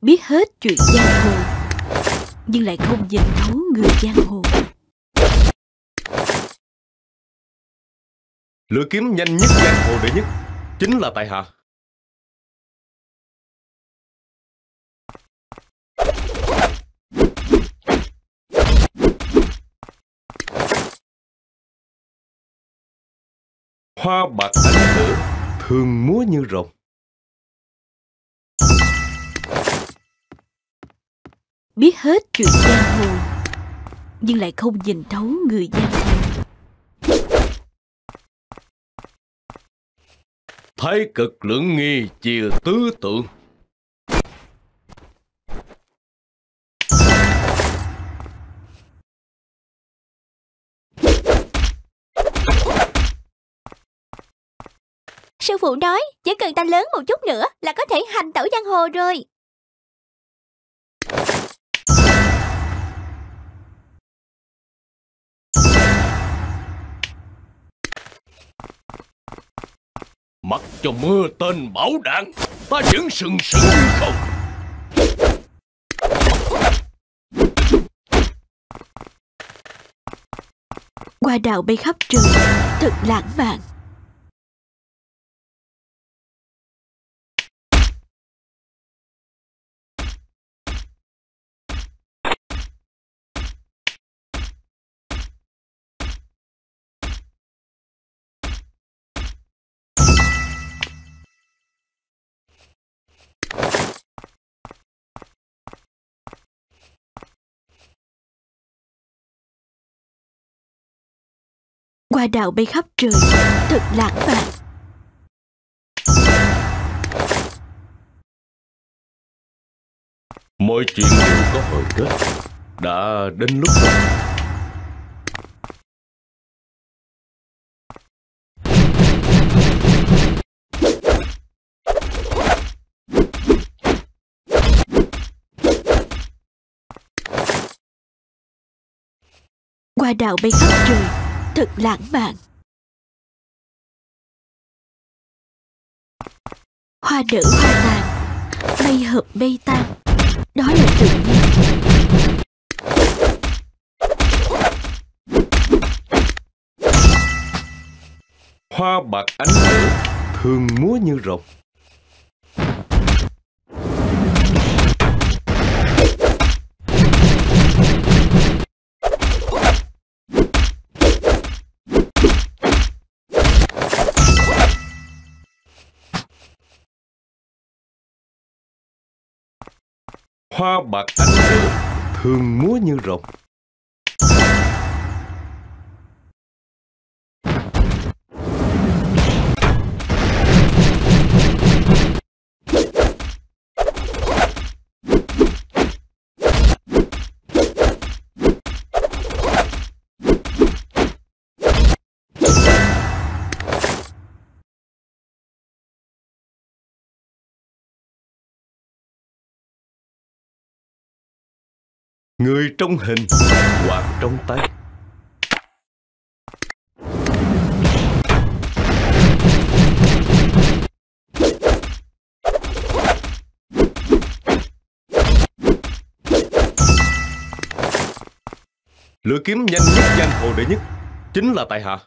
biết hết chuyện giang hồ, nhưng lại không nhìn thấu người giang hồ Lưỡi kiếm nhanh nhất giang hồ đệ nhất, chính là tại hạ. Hoa bạc ánh lửa thường múa như rồng. Biết hết chuyện giang hồ nhưng lại không nhìn thấu người giang hồ Thái cực lưỡng nghi chia tứ tượng. Sư phụ nói chỉ cần ta lớn một chút nữa là có thể hành tẩu giang hồ rồi. Cho mưa tên bảo đạn, ta vẫn sừng sững không. qua đạo bay khắp trường, thật lãng mạn qua đạo bay khắp trời thật lãng mạn Mọi chuyện đều có hồi kết. Đã đến lúc rồi. qua đạo bay khắp trời thật lãng mạn hoa nở hoa tàn mây hợp mây tan, đó là tự nhiên Hoa bạc ánh lửa thường múa như rồng. Hoa bạc ánh thương thường múa như rồng. Người trong hình, hoặc trong tay. Lưỡi kiếm nhanh nhất giang hồ đệ nhất chính là tại hạ.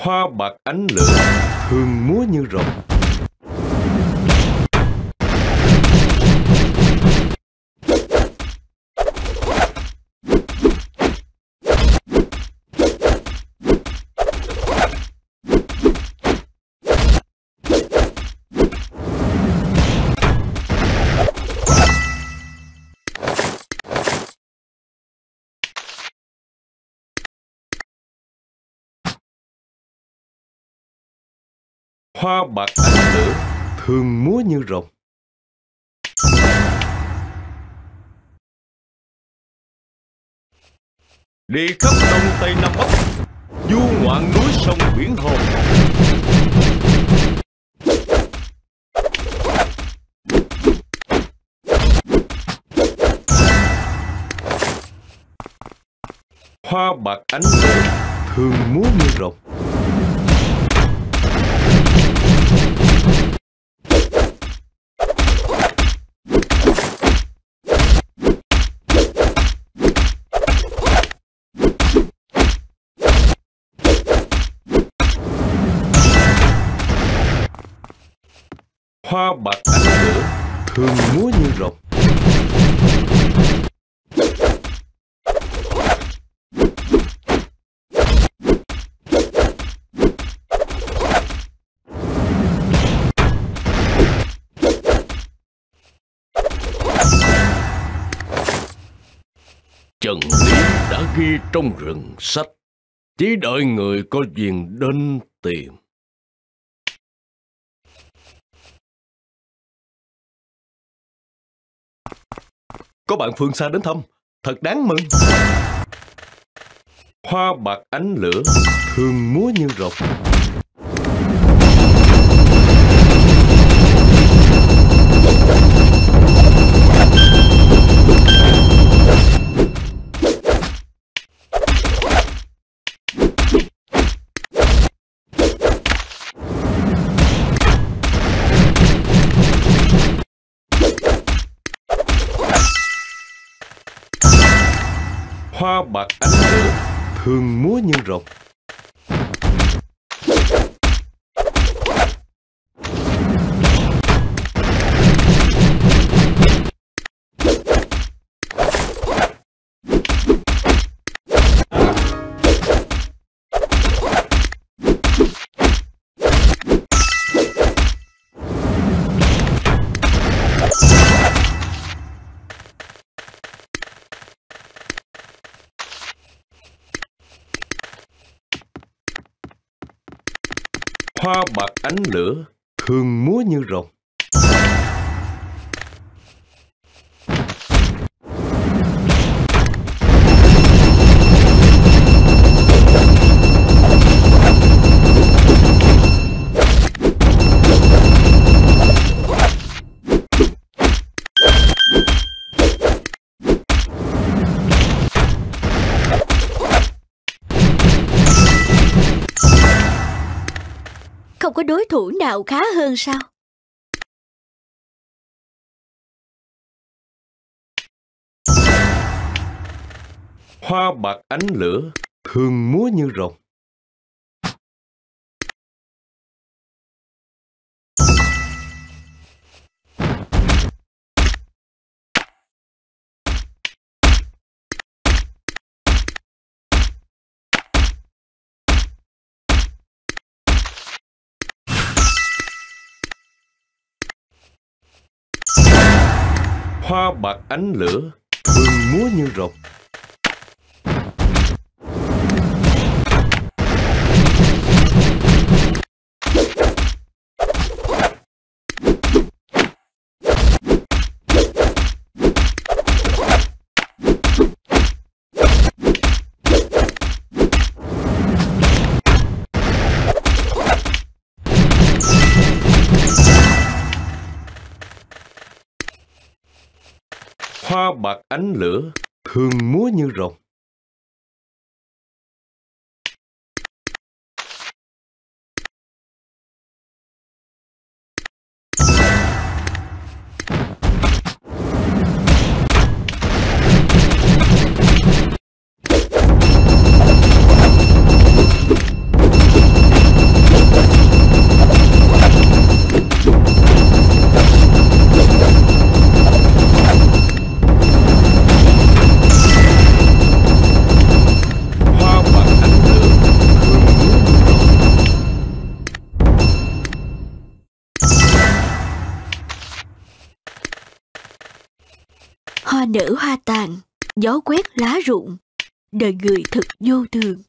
Hoa bạc ánh lửa hương múa như rồng. Hoa bạc ánh lửa thường múa như rồng. Đi khắp đông tây nam bắc, du ngoạn núi sông biển hồ. Hoa bạc ánh lửa thường múa như rồng. Hoa bạc ánh lửa Thường múa như rồng. Trần Lý đã ghi trong rừng sách, Chỉ đợi người có duyên đến tìm. Có bạn phương xa đến thăm. Thật đáng mừng. Hoa bạc ánh lửa Thường múa như rồng. Bạc ánh thương múa như rồng. Hoa bạc ánh lửa Thường múa như rồng. Có đối thủ nào khá hơn sao? Hoa bạc ánh lửa Thường múa như rồng Hoa bạc ánh lửa Thường múa như rồng. Hoa bạc ánh lửa Thường múa như rồng. Nở hoa tàn, gió quét lá rụng, đời người thật vô thường.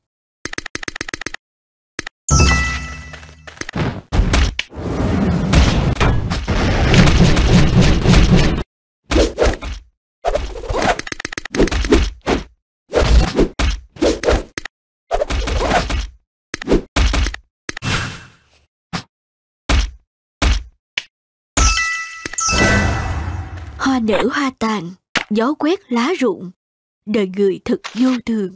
Hoa nở hoa tàn, gió quét lá rụng, đời người thật vô thường.